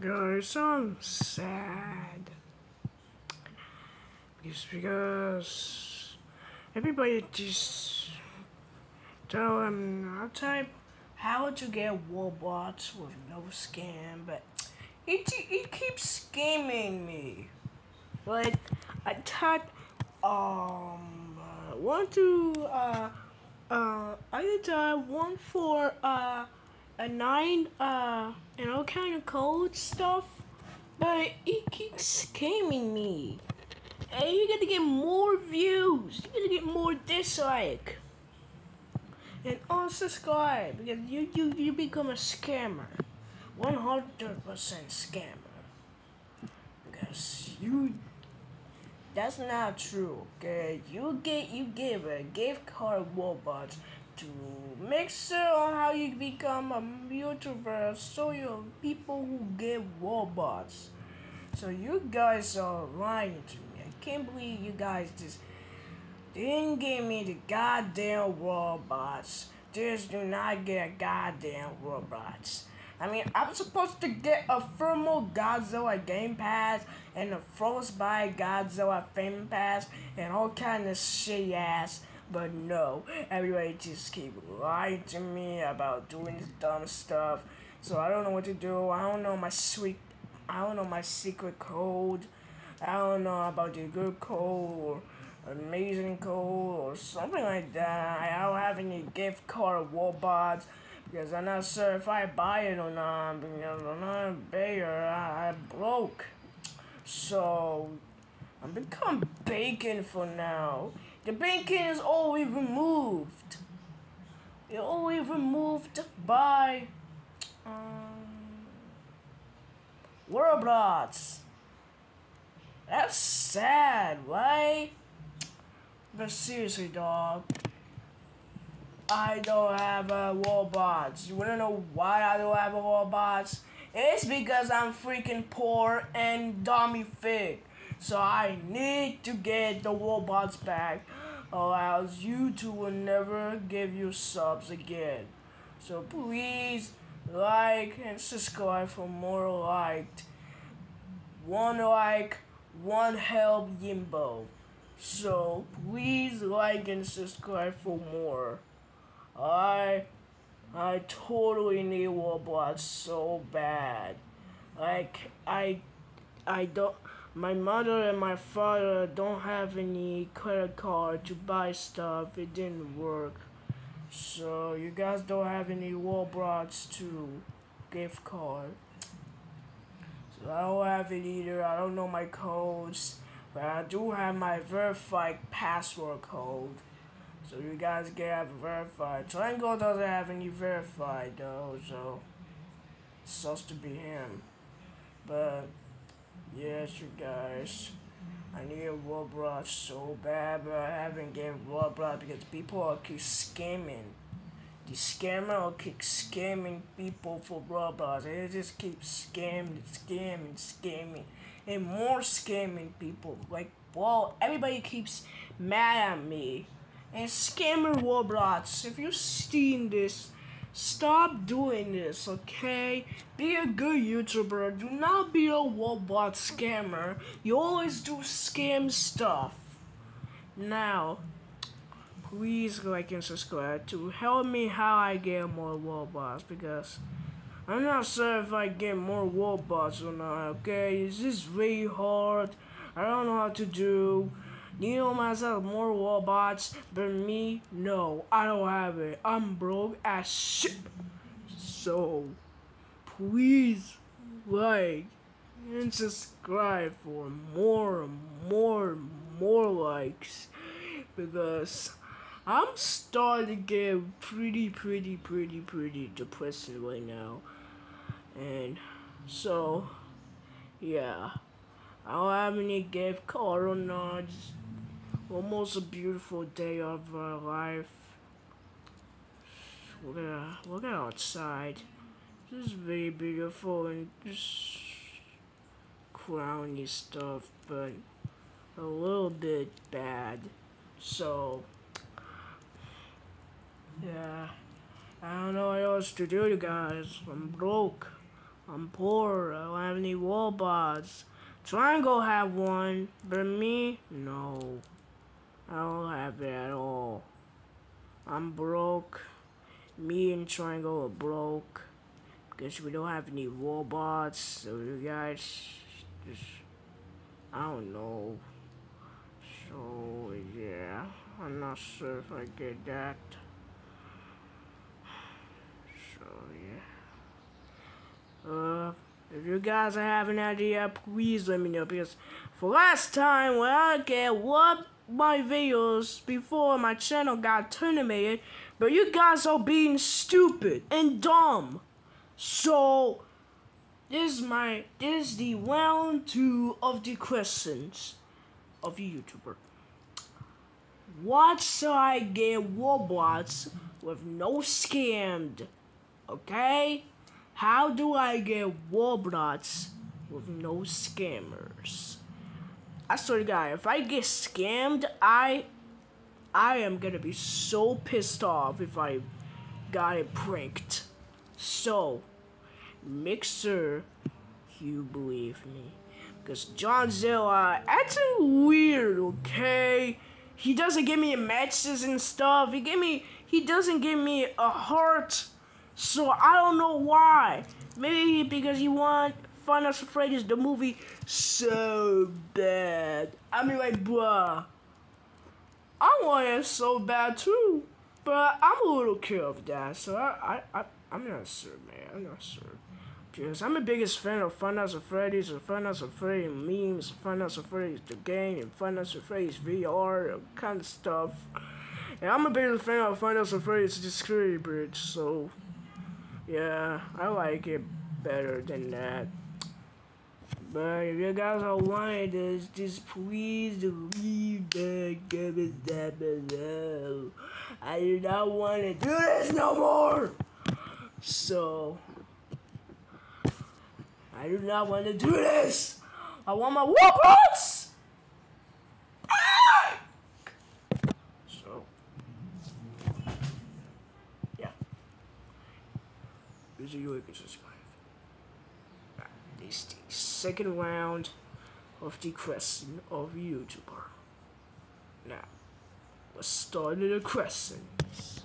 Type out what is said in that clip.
Guys, I'm sad. It's because everybody just tell him I'll type how to get Wobots with no scam, but it, it keeps scamming me. Like, I type, um, one, two, uh, uh, I type one, for, uh, a nine, uh, and all kind of code stuff, but it keeps scamming me. And you're gonna get more views, you're gonna get more dislike. And unsubscribe because you, you, you become a scammer. 100% scammer. Because you that's not true, okay? You get you give a gift card Wobots to make sure on how you become a YouTuber so you people who get robots. So you guys are lying to me. I can't believe you guys just didn't give me the goddamn robots. Just do not get a goddamn robots. I mean, I'm supposed to get a Thermal Godzilla Game Pass and a Frostbite Godzilla Game Pass and all kind of shit ass. But no, everybody just keep lying to me about doing this dumb stuff. So I don't know what to do. I don't know my sweet, I don't know my secret code. I don't know about the good code or amazing code or something like that. I don't have any gift card Wobots because I'm not sure if I buy it or not because I'm not a bayer. I, am broke. So I'm become bacon for now. The bacon is always removed. It's always removed by um, Roblox. That's sad, right? But seriously, dog. I don't have a Wobots. You wanna know why I don't have a Wobots? It's because I'm freaking poor and dummy fig. So I need to get the Wobots back or else YouTube will never give you subs again. So please like and subscribe for more liked. One like, one help Yimbo. So please like and subscribe for more. I I totally need Wobots so bad. Like I I don't my mother and my father don't have any credit card to buy stuff. It didn't work. So you guys don't have any Wobots to gift card. So I don't have it either. I don't know my codes. But I do have my verified password code. So you guys get have verified. Triangle doesn't have any verified though, so it's supposed to be him. But yes, you guys. I need a Roblox so bad, but I haven't get Roblox because people are keep scamming. The scammer will keep scamming people for Roblox. They just keep scamming, scamming, scamming, and more scamming people. Like, well, everybody keeps mad at me and scammer Roblox, if you're seeing this, stop doing this, okay? Be a good YouTuber. Do not be a Wobot scammer. You always do scam stuff. Now, please like and subscribe to help me how I get more Wobots because I'm not sure if I get more Wobots or not, okay? It's just really hard. I don't know how to do. Neil myself more Wobots, but me, no, I don't have it. I'm broke as shit. So, please like and subscribe for more, more, more likes because I'm starting to get pretty, pretty, pretty, pretty depressing right now. And so, yeah, I don't have any gift card or not. Almost a beautiful day of our life. Look at look at outside. This is very beautiful and just crowny stuff, but a little bit bad. So yeah, I don't know what else to do, you guys. I'm broke. I'm poor. I don't have any robots. Triangle have one, but me, no. I don't have it at all. I'm broke. Me and Triangle are broke. Because we don't have any robots. So you guys just, I don't know. So yeah, I'm not sure if I get that. So yeah. Uh, if you guys have an idea, please let me know because for last time when I get what my videos before my channel got terminated, but you guys are being stupid and dumb. So this is my this is the round two of the questions of a YouTuber. What should I get Roblox with no scammed? Okay? How do I get Roblox with no scammers? I swear to God, if I get scammed, I I am gonna be so pissed off if I got it pranked. So make sure you believe me. Because John Zilla acting weird, okay? He doesn't give me matches and stuff. He give me he doesn't give me a heart. So I don't know why. Maybe because he want Nights at Freddy's the movie so bad. I mean like bruh. I want it so bad too. But I'm a little care of that, so I I, I I'm not sure man. I'm not sure. Because I'm the biggest fan of Nights at Freddy's and at Freddy's memes, Five Nights Freddy's the game, and Five Nights Freddy's VR, kind of stuff. And I'm a biggest fan of Nights at Freddy's Security Breach, so yeah, I like it better than that. But if you guys are wanting this, just please leave the comments down below. I do not want to do this no more. So. I do not want to do this. I want my weapons. Ah! So, yeah. Make sure you subscribe. Is the second round of the question of YouTuber. Now, let's start the questions.